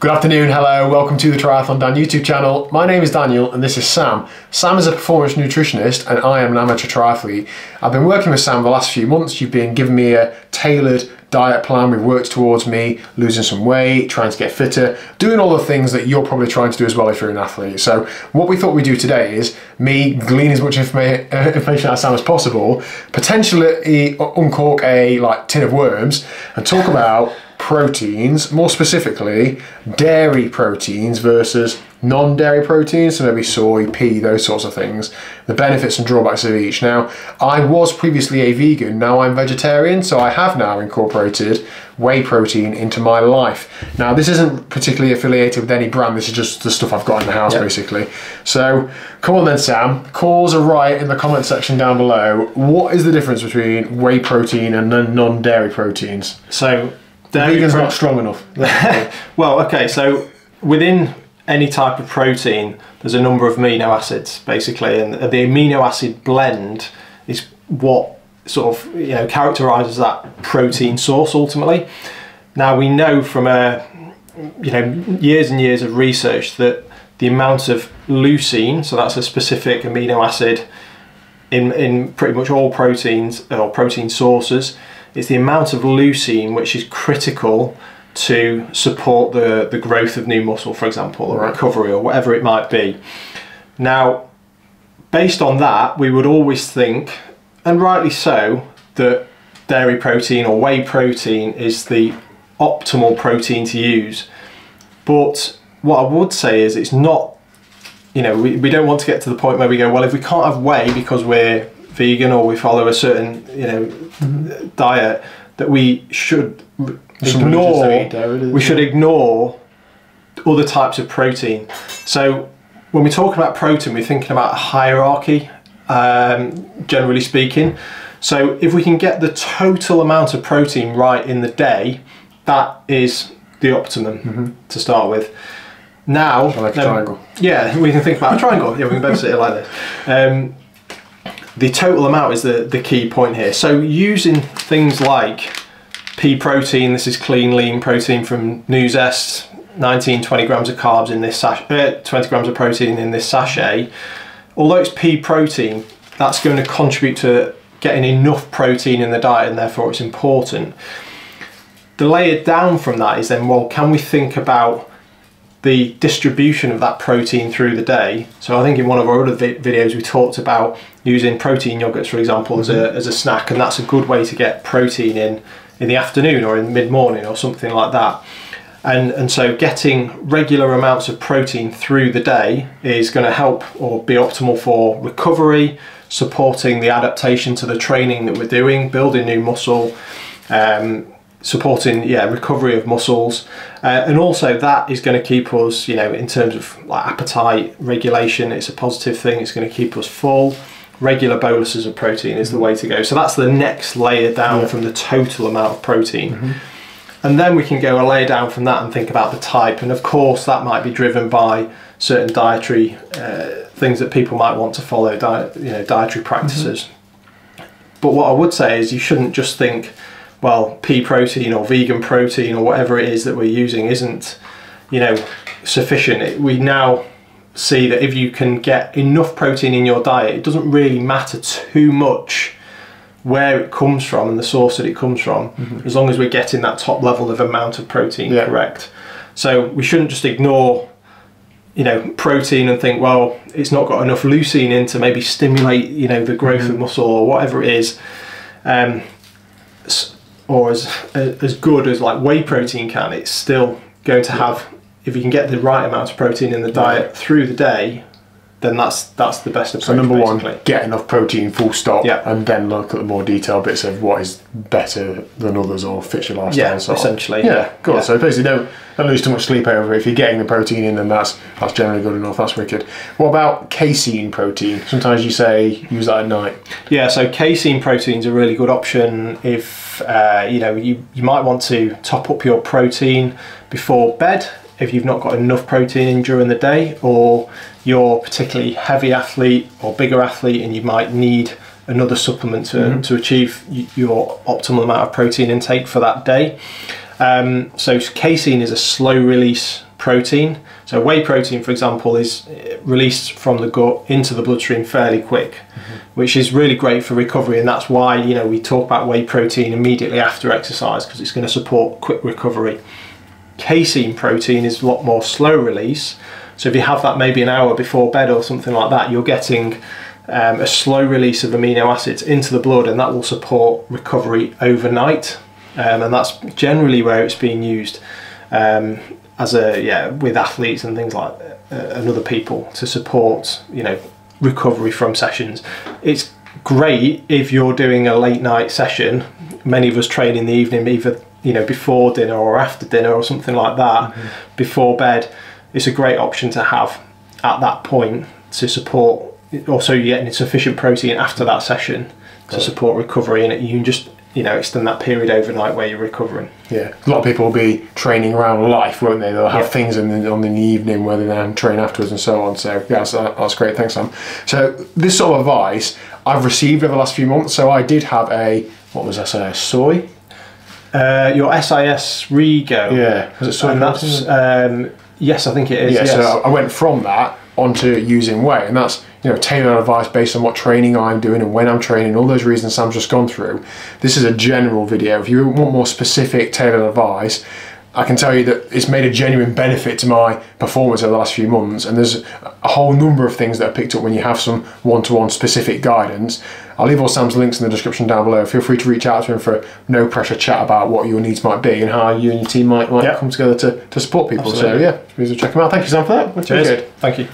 Good afternoon, hello, welcome to the Triathlon Dan YouTube channel. My name is Daniel and this is Sam. Sam is a performance nutritionist and I am an amateur triathlete. I've been working with Sam the last few months. You've been giving me a tailored diet plan. We've worked towards me losing some weight, trying to get fitter, doing all the things that you're probably trying to do as well if you're an athlete. So what we thought we'd do today is me glean as much informa uh, information out of Sam as possible, potentially uncork a like tin of worms and talk about proteins, more specifically dairy proteins versus non-dairy proteins, so maybe soy, pea, those sorts of things, the benefits and drawbacks of each. Now, I was previously a vegan, now I'm vegetarian, so I have now incorporated whey protein into my life. Now, this isn't particularly affiliated with any brand, this is just the stuff I've got in the house, yep. basically. So, come on then, Sam, cause a riot in the comment section down below. What is the difference between whey protein and non-dairy proteins? So, vegan's not strong enough. well, okay, so within any type of protein, there's a number of amino acids basically, and the amino acid blend is what sort of you know characterizes that protein source ultimately. Now we know from a uh, you know years and years of research that the amount of leucine, so that's a specific amino acid in in pretty much all proteins or protein sources, it's the amount of leucine which is critical to support the, the growth of new muscle, for example, or right. recovery, or whatever it might be. Now, based on that, we would always think, and rightly so, that dairy protein or whey protein is the optimal protein to use. But what I would say is it's not, you know, we, we don't want to get to the point where we go, well, if we can't have whey because we're vegan or we follow a certain you know mm-hmm. diet that we should ignore we should ignore other types of protein. So when we talk about protein we're thinking about a hierarchy um, generally speaking. So if we can get the total amount of protein right in the day that is the optimum mm-hmm. to start with. Now like a um, triangle? yeah we can think about a triangle. Yeah we can both sit it like this. Um, the total amount is the, the key point here. So using things like pea protein, this is clean lean protein from Nuzest, 19, 20 grams of carbs in this sachet, uh, 20 grams of protein in this sachet. Although it's pea protein, that's going to contribute to getting enough protein in the diet and therefore it's important. The layer down from that is then, well, can we think about the distribution of that protein through the day. So I think in one of our other vi videos we talked about using protein yogurts, for example, mm -hmm. as, a, mm-hmm. as a snack, and that's a good way to get protein in in the afternoon or in mid-morning or something like that. And, and so getting regular amounts of protein through the day is going to help or be optimal for recovery, supporting the adaptation to the training that we're doing, building new muscle, um, supporting yeah recovery of muscles. Uh, and also that is going to keep us you know in terms of like appetite regulation it's a positive thing it's going to keep us full. Regular boluses of protein is the way to go. So that's the next layer down yeah. from the total amount of protein. Mm -hmm. and then we can go a layer down from that and think about the type. And of course that might be driven by certain dietary uh, things that people might want to follow diet you know dietary practices. Mm -hmm. but what i would say is you shouldn't just think well, pea protein or vegan protein or whatever it is that we're using isn't, you know, sufficient. We now see that if you can get enough protein in your diet, it doesn't really matter too much where it comes from and the source that it comes from, mm -hmm. as long as we're getting that top level of amount of protein yeah. correct. So we shouldn't just ignore you know protein and think well it's not got enough leucine in to maybe stimulate you know the growth mm -hmm. of muscle or whatever it is um, or as as good as like whey protein can, it's still going to have if you can get the right amount of protein in the diet through the day, then that's that's the best approach. So number basically. one, get enough protein, full stop, yeah. and then look at the more detailed bits of what is better than others or fits your lifestyle. Yeah, so essentially. Yeah, yeah. good. Yeah. So basically, don't don't lose too much sleep over. If you're getting the protein in, then that's that's generally good enough. That's wicked. What about casein protein? Sometimes you say use that at night. Yeah, so casein protein is a really good option if uh, you know you you might want to top up your protein before bed if you've not got enough protein in during the day or you're particularly heavy athlete or bigger athlete and you might need another supplement to, mm -hmm. to achieve your optimal amount of protein intake for that day. Um, so casein is a slow release protein. So whey protein, for example, is released from the gut into the bloodstream fairly quick, mm-hmm. which is really great for recovery. And that's why you know we talk about whey protein immediately after exercise because it's going to support quick recovery. Casein protein is a lot more slow release. So if you have that maybe an hour before bed or something like that, you're getting um, a slow release of amino acids into the blood, and that will support recovery overnight. Um, and that's generally where it's being used um, as a yeah with athletes and things like uh, and other people to support you know recovery from sessions. It's great if you're doing a late night session. Many of us train in the evening, either you know before dinner or after dinner or something like that, mm-hmm. before bed. It's a great option to have at that point to support. Also, you're getting sufficient protein after that session to support recovery, and you can just you know extend that period overnight where you're recovering. Yeah, a lot of people will be training around life, won't they? They'll have yeah. things in the, on in the evening where they then train afterwards and so on. So yeah, that's, that's great. Thanks, Sam. So this sort of advice I've received over the last few months. So I did have a what was SIS soy. Uh, your SIS Rego. Yeah, was it soy? And that's um, yes, I think it is. Yeah, yes. so I went from that onto using whey. and that's you know tailored advice based on what training I'm doing and when I'm training, all those reasons Sam's just gone through. This is a general video. If you want more specific tailored advice, I can tell you that it's made a genuine benefit to my performance over the last few months, and there's a whole number of things that are picked up when you have some one-to-one specific guidance. I'll leave all Sam's links in the description down below. Feel free to reach out to him for no pressure chat about what your needs might be and how you and your team might, might yep. come together to, to support people. Absolutely. So yeah, please check him out. Thank you, Sam, for that. Cheers. Good. Thank you.